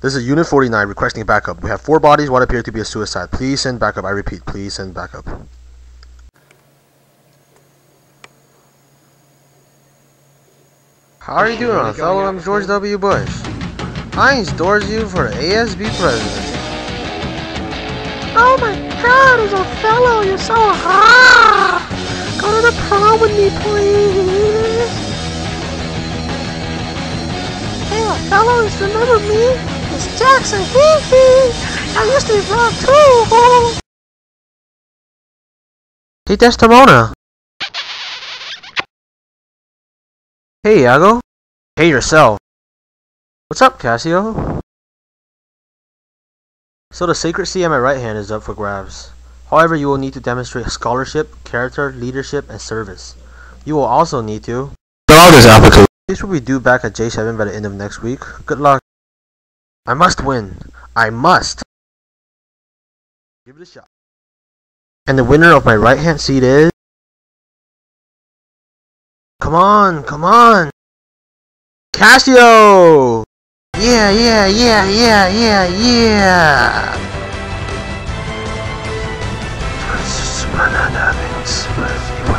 This is Unit 49 requesting backup. We have four bodies, what appear to be a suicide. Please send backup. I repeat, please send backup. How are you doing, fellow? I'm George W. Bush. I endorse you for ASB president. Oh my god, it's Othello, you're so hot! Go to the prom with me, please! Hey Othello, remember me? It's Jackson, hee hee! I used to be rock too! Hey, Desdemona! Hey, Iago! Hey, yourself! What's up, Cassio? So the Sacred Sea at my right hand is up for grabs. However, you will need to demonstrate scholarship, character, leadership, and service. You will also need to Dog is applicable. This will be due back at J7 by the end of next week. Good luck. I must win. I must. Give it a shot. And the winner of my right hand seat is... Come on, come on! Cassio! Yeah, yeah, yeah, yeah, yeah, yeah! With